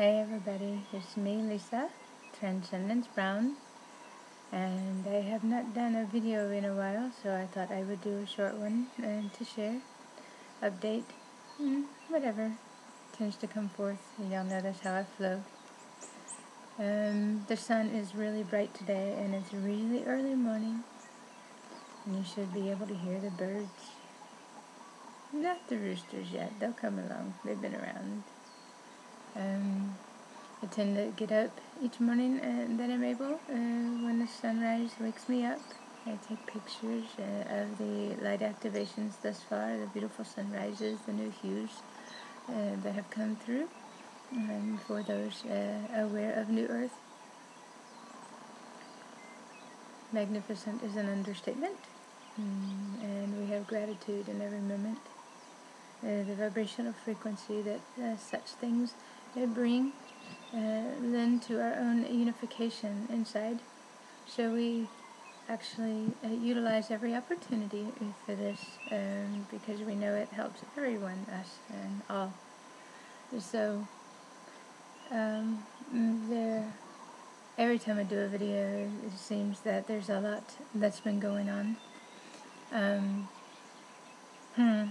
Hey everybody, it's me Lisa, Transcendence Brown, and I have not done a video in a while, so I thought I would do a short one uh, to share, update, mm, whatever tends to come forth. Y'all know that's how I flow. Um, the sun is really bright today, and it's really early morning, and you should be able to hear the birds. Not the roosters yet, they'll come along, they've been around. Um, I tend to get up each morning and then I'm able, uh, when the sunrise wakes me up, I take pictures uh, of the light activations thus far, the beautiful sunrises, the new hues uh, that have come through. And for those uh, aware of New Earth, magnificent is an understatement. Mm, and we have gratitude in every moment. Uh, the vibrational frequency that such things they bring uh, then to our own unification inside. So we actually uh, utilize every opportunity for this um, because we know it helps everyone, us and all. So um, there, every time I do a video, it seems that there's a lot that's been going on. Um, hmm.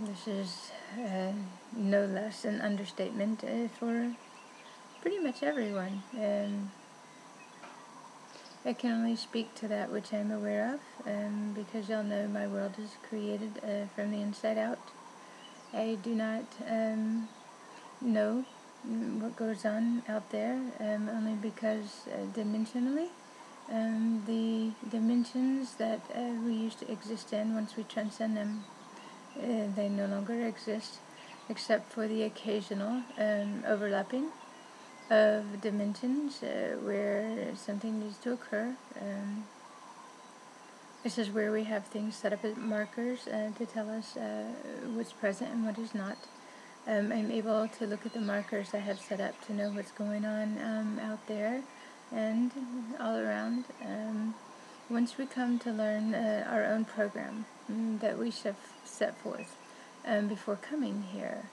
This is uh, no less an understatement uh, for pretty much everyone. Um, I can only speak to that which I'm aware of, um, because y'all know my world is created uh, from the inside out. I do not um, know what goes on out there, um, only because uh, dimensionally, um, the dimensions that uh, we used to exist in, once we transcend them, they no longer exist except for the occasional um, overlapping of dimensions uh, where something needs to occur. Um, this is where we have things set up as markers uh, to tell us uh, what's present and what is not. Um, I'm able to look at the markers I have set up to know what's going on um, out there and all around. Once we come to learn uh, our own program mm, that we should set forth um, before coming here,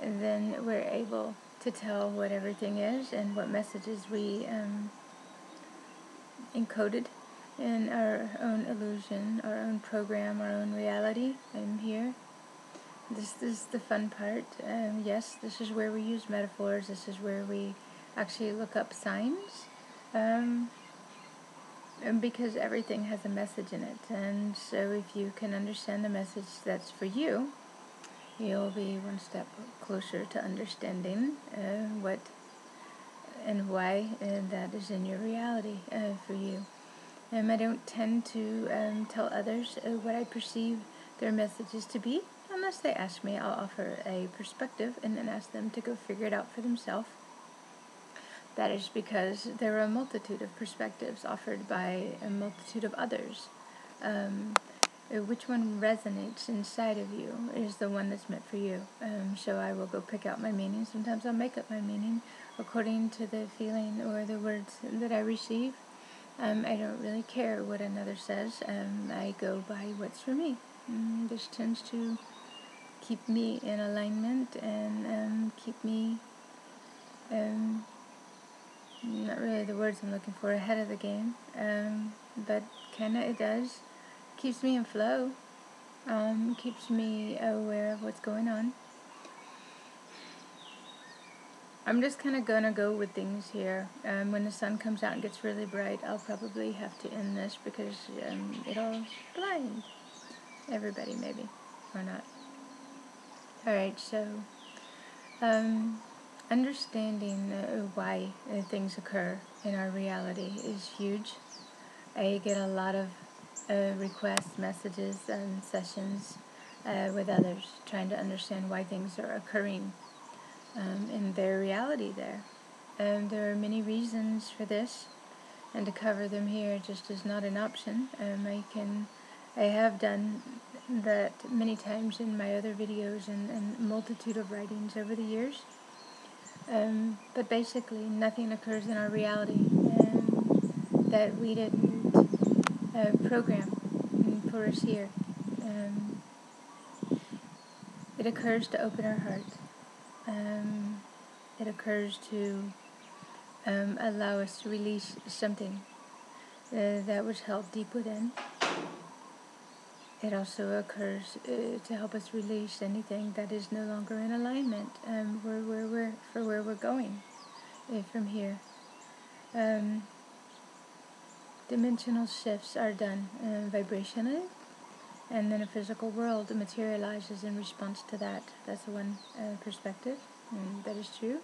then we're able to tell what everything is and what messages we um, encoded in our own illusion, our own program, our own reality. I'm here. This, this is the fun part. Um, yes, this is where we use metaphors. This is where we actually look up signs. Um, because everything has a message in it. And so if you can understand the message that's for you, you'll be one step closer to understanding uh, what and why uh, that is in your reality uh, for you. Um, I don't tend to um, tell others uh, what I perceive their messages to be. Unless they ask me, I'll offer a perspective and then ask them to go figure it out for themselves. That is because there are a multitude of perspectives offered by a multitude of others. Um, uh, which one resonates inside of you is the one that's meant for you. Um, so I will go pick out my meaning. Sometimes I'll make up my meaning according to the feeling or the words that I receive. Um, I don't really care what another says. Um, I go by what's for me. Mm, this tends to keep me in alignment and um, keep me um, not really the words I'm looking for, ahead of the game. Um, but kinda it does. Keeps me in flow. Um, keeps me aware of what's going on. I'm just kind of gonna go with things here. Um, when the sun comes out and gets really bright, I'll probably have to end this because um, it'll blind everybody, maybe, or not. Alright, so, um, understanding why things occur in our reality is huge. I get a lot of uh, requests, messages, and sessions uh, with others trying to understand why things are occurring um, in their reality there. Um, there are many reasons for this, and to cover them here just is not an option. Um, I can, I have done that many times in my other videos and, and multitude of writings over the years. Um, but basically, nothing occurs in our reality um, that we didn't uh, program for us here. Um, it occurs to open our heart. Um, It occurs to um, allow us to release something uh, that was held deep within. It also occurs uh, to help us release anything that is no longer in alignment um, where, where we're, for where we're going uh, from here. Um, dimensional shifts are done uh, vibrationally, and then a physical world materializes in response to that. That's one uh, perspective, and that is true.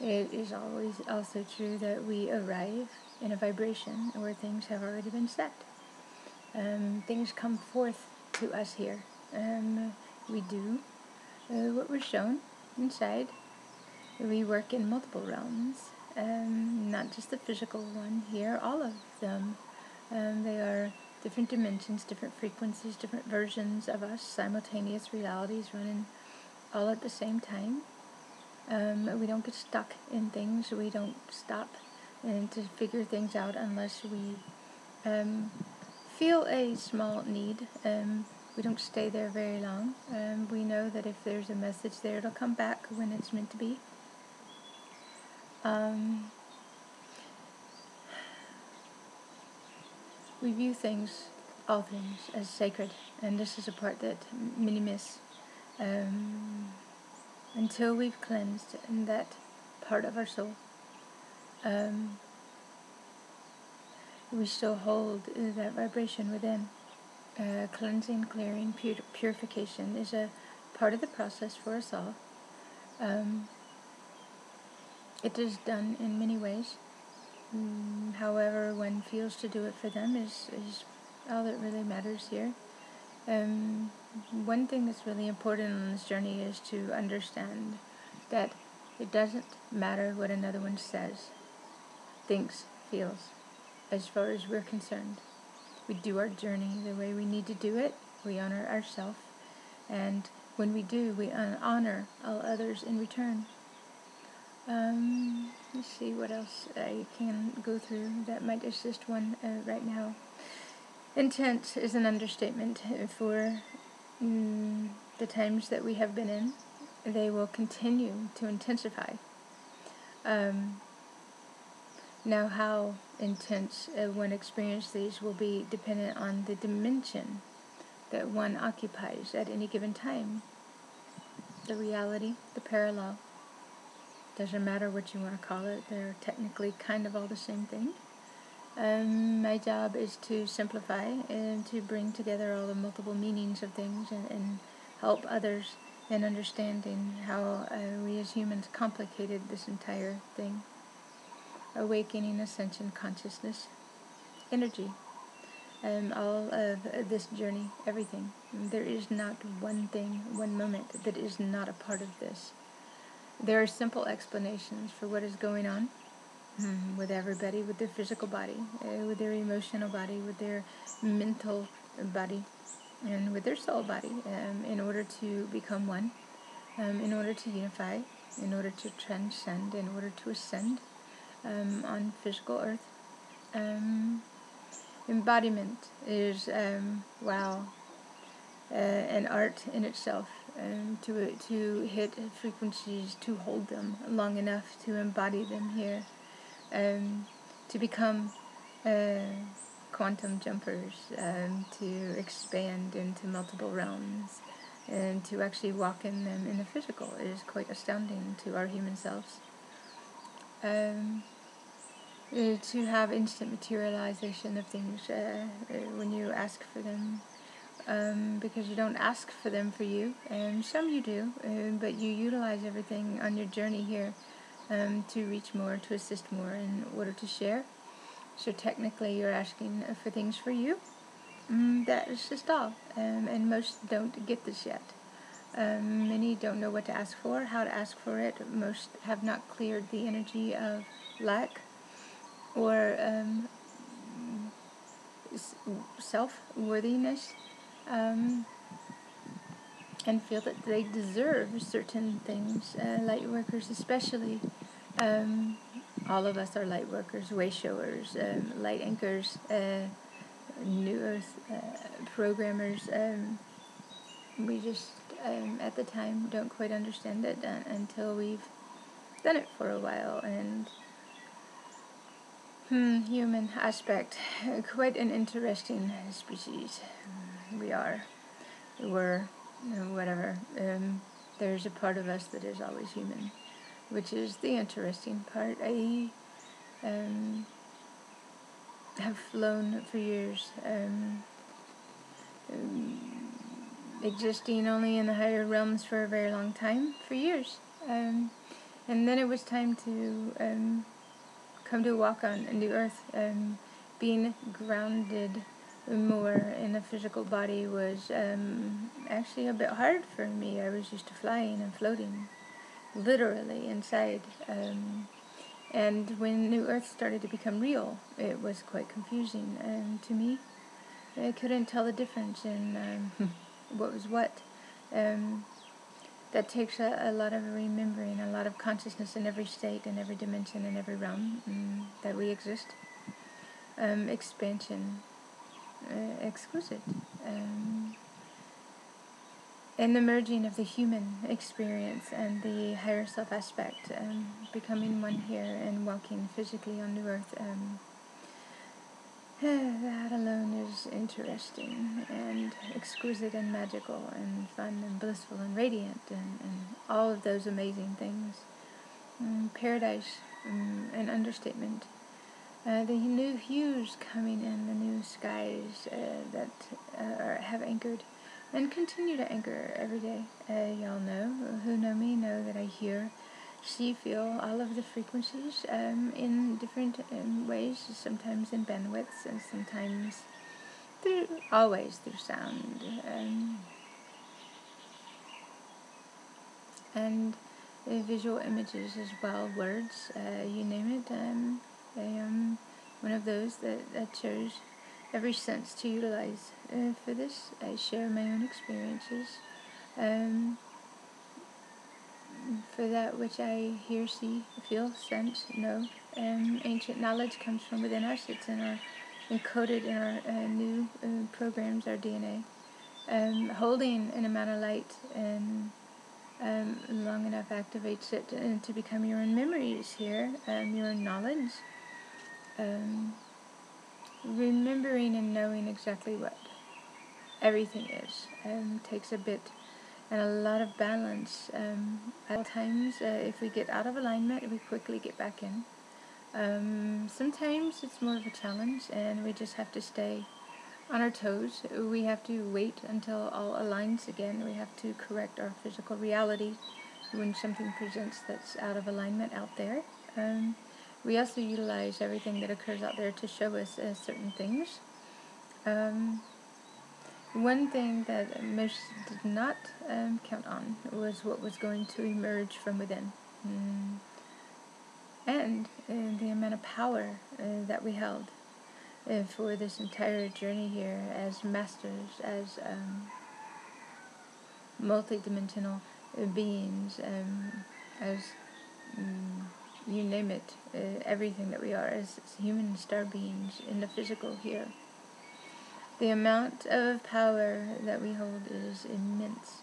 It is always also true that we arrive in a vibration where things have already been set. Um, things come forth to us here. Um, we do uh, what we're shown inside. We work in multiple realms, um, not just the physical one here, all of them. Um, they are different dimensions, different frequencies, different versions of us, simultaneous realities running all at the same time. Um, we don't get stuck in things. We don't stop and to figure things out unless we um, feel a small need. Um, we don't stay there very long. Um, we know that if there's a message there, it'll come back when it's meant to be. Um, we view things, all things, as sacred, and this is a part that many miss. Um, until we've cleansed in that part of our soul, um, we still hold that vibration within. Uh, cleansing, clearing, pur- purification is a part of the process for us all. Um, it is done in many ways. Mm, however, one feels to do it for them is, is all that really matters here. Um, one thing that's really important on this journey is to understand that it doesn't matter what another one says, thinks, feels, as far as we're concerned. We do our journey the way we need to do it. We honor ourselves. And when we do, we honor all others in return. Um, let's see what else I can go through that might assist one uh, right now. Intense is an understatement for mm, the times that we have been in. They will continue to intensify. Um, now, how intense one experiences these will be dependent on the dimension that one occupies at any given time. The reality, the parallel. Doesn't matter what you want to call it, they're technically kind of all the same thing. Um, my job is to simplify and to bring together all the multiple meanings of things and, and help others in understanding how uh, we as humans complicated this entire thing. Awakening, ascension, consciousness, energy, um, all of this journey, everything. There is not one thing, one moment that is not a part of this. There are simple explanations for what is going on Mm, with everybody, with their physical body, uh, with their emotional body, with their mental body, and with their soul body, um, in order to become one, um, in order to unify, in order to transcend, in order to ascend um, on physical earth. Um, embodiment is, um, wow, uh, an art in itself. Um, to to hit frequencies, to hold them long enough to embody them here um, to become uh, quantum jumpers, um, to expand into multiple realms, and to actually walk in them in the physical is quite astounding to our human selves. Um, uh, to have instant materialization of things uh, uh, when you ask for them, um, because you don't ask for them for you, and some you do, uh, but you utilize everything on your journey here um, to reach more, to assist more in order to share. So technically, you're asking for things for you. Mm, that is just all. Um, and most don't get this yet. Um, many don't know what to ask for, how to ask for it. Most have not cleared the energy of lack or um, self worthiness. Um, and feel that they deserve certain things. Uh, light workers, especially, um, all of us are light workers, way showers, um, light anchors, uh, new earth uh, programmers. Um, we just um, at the time don't quite understand it uh, until we've done it for a while, and hmm, human aspect, quite an interesting species. We are, we're, you know, whatever. Um, there's a part of us that is always human, which is the interesting part. I um, have flown for years. Um, um, existing only in the higher realms for a very long time, for years. Um, and then it was time to um, come to walk on a new earth. Um, being grounded more in a physical body was um, actually a bit hard for me. I was used to flying and floating, literally inside. Um, and when New Earth started to become real, it was quite confusing um, to me. I couldn't tell the difference in um, what was what. Um, that takes a, a, lot of remembering, a lot of consciousness in every state, in every dimension, in every realm um, that we exist. Um, expansion, uh, exquisite. Um, and the merging of the human experience and the higher self aspect, um, becoming one here and walking physically on the earth. Um, that alone is interesting and exquisite and magical and fun and blissful and radiant and, and all of those amazing things. Um, paradise, um, an understatement. Uh, the new hues coming in, the new skies uh, that uh, are, have anchored and continue to anchor every day. Uh, y'all know, who know me, know that I hear see, feel all of the frequencies um, in different um, ways, sometimes in bandwidths and sometimes through, always through sound. Um, and uh, visual images as well, words, uh, you name it. Um, I am one of those that, that chose every sense to utilize uh, for this. I share my own experiences. Um, for that which I hear, see, feel, sense, know. And ancient knowledge comes from within us. It's in our encoded in our uh, new uh, programs, our DNA. Um, holding an amount of light and um, long enough activates it to, to become your own memories here, um, your own knowledge. Um, remembering and knowing exactly what everything is um, takes a bit and a lot of balance. Um, at times, uh, if we get out of alignment, we quickly get back in. Um, sometimes it's more of a challenge, and we just have to stay on our toes. We have to wait until all aligns again. We have to correct our physical reality when something presents that's out of alignment out there. Um, we also utilize everything that occurs out there to show us uh, certain things. Um, one thing that most did not um, count on was what was going to emerge from within. Mm. And uh, the amount of power uh, that we held uh, for this entire journey here as masters, as um, multidimensional uh, beings, um, as um, you name it, uh, everything that we are as human star beings in the physical here. The amount of power that we hold is immense,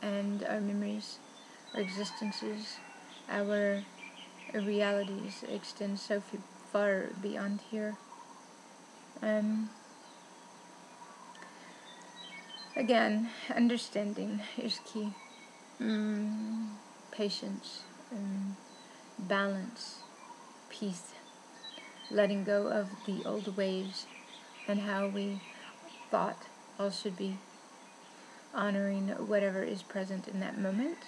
and our memories, our existences, our realities extend so far beyond here. Um, again, understanding is key. Mm, patience, um, balance, peace, letting go of the old ways and how we thought all should be honoring whatever is present in that moment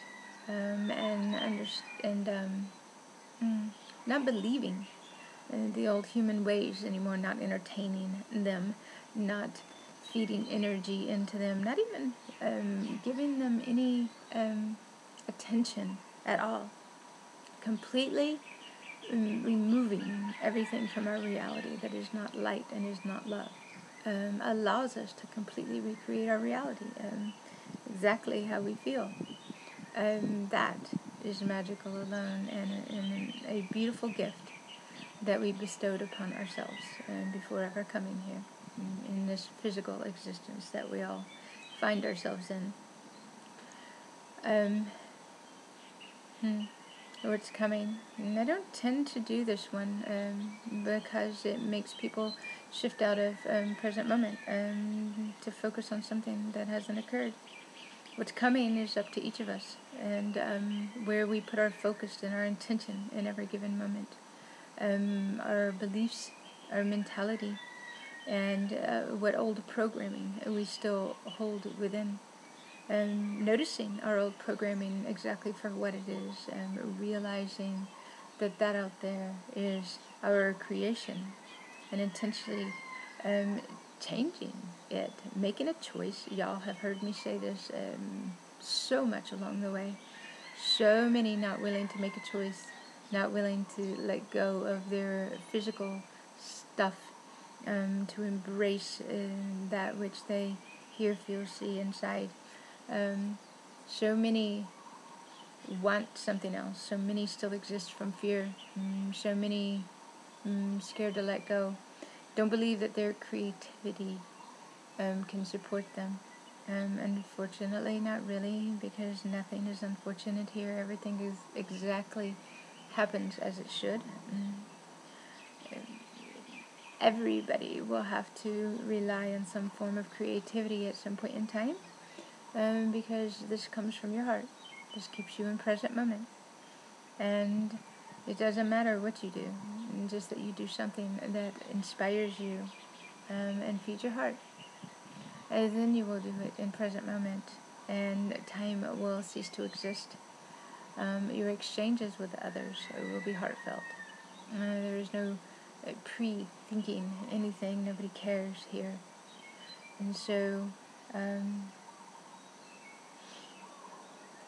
um, and under- and um, mm, not believing the old human ways anymore, not entertaining them, not feeding energy into them, not even um, giving them any um, attention at all. Completely removing everything from our reality that is not light and is not love um, allows us to completely recreate our reality um, exactly how we feel. Um, that is magical alone and, and a beautiful gift that we bestowed upon ourselves uh, before ever coming here in, in this physical existence that we all find ourselves in. Um, hmm. What's coming. And I don't tend to do this one um, because it makes people shift out of um, present moment um, to focus on something that hasn't occurred. What's coming is up to each of us and um, where we put our focus and our intention in every given moment. Um, our beliefs, our mentality, and uh, what old programming we still hold within and noticing our old programming exactly for what it is and realizing that that out there is our creation and intentionally um, changing it, making a choice. Y'all have heard me say this um, so much along the way. So many not willing to make a choice, not willing to let go of their physical stuff um, to embrace uh, that which they hear, feel, see inside um, so many want something else. So many still exist from fear. Mm, so many mm, scared to let go. Don't believe that their creativity um, can support them. Um, unfortunately, not really, because nothing is unfortunate here. Everything is exactly happens as it should. Mm. Everybody will have to rely on some form of creativity at some point in time um, because this comes from your heart. This keeps you in present moment. And it doesn't matter what you do, just that you do something that inspires you um, and feeds your heart. And then you will do it in present moment, and time will cease to exist. Um, your exchanges with others will be heartfelt. Uh, there is no uh, pre-thinking anything. Nobody cares here. And so um,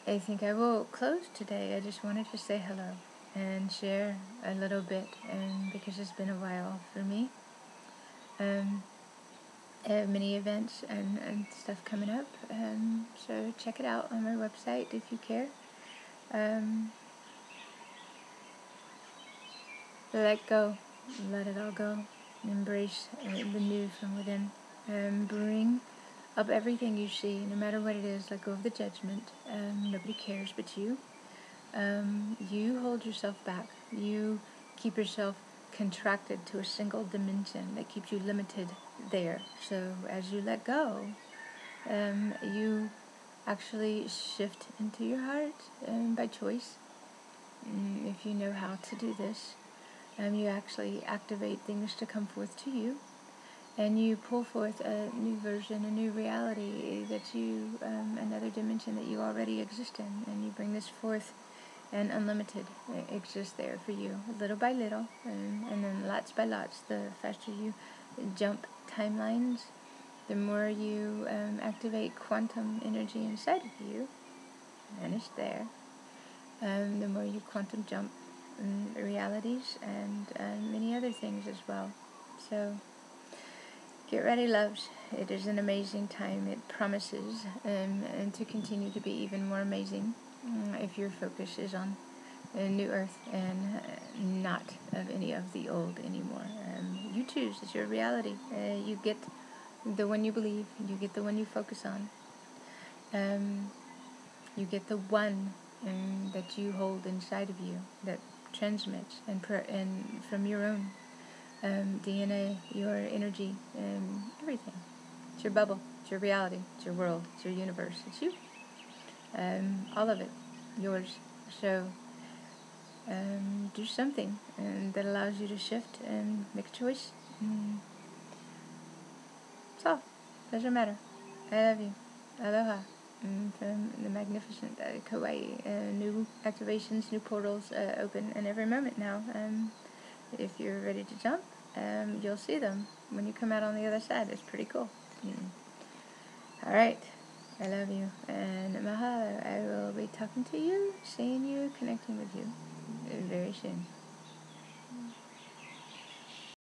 I think I will close today. I just wanted to say hello and share a little bit, and because it's been a while for me. Um, I have many events and, and stuff coming up, um, so check it out on my website if you care. Um, let go, let it all go, embrace uh, the new from within, and bring of everything you see, no matter what it is, let go of the judgment. Um, nobody cares but you. Um, you hold yourself back. You keep yourself contracted to a single dimension that keeps you limited there. So as you let go, um, you actually shift into your heart um, by choice. Mm, if you know how to do this, um, you actually activate things to come forth to you and you pull forth a new version, a new reality that you, um, another dimension that you already exist in, and you bring this forth, and unlimited exists there for you, little by little, and, and then lots by lots. The faster you jump timelines, the more you um, activate quantum energy inside of you, and it's there. Um, the more you quantum jump realities and uh, many other things as well. So. Get ready, loves. It is an amazing time. It promises um, and to continue to be even more amazing um, if your focus is on a new earth and uh, not of any of the old anymore. Um, you choose. It's your reality. Uh, you get the one you believe. You get the one you focus on. Um, you get the one um, that you hold inside of you that transmits and, per- and from your own um, DNA, your energy, um, everything. It's your bubble. It's your reality. It's your world. It's your universe. It's you. Um, all of it, yours. So um, do something and that allows you to shift and make a choice. All. Doesn't matter. I love you. Aloha. Mm, from the magnificent uh, Kauai. Uh, new activations, new portals uh, open in every moment now. Um, if you're ready to jump, um, you'll see them when you come out on the other side. It's pretty cool. Mm. All right. I love you. And mahalo. I will be talking to you, seeing you, connecting with you very soon.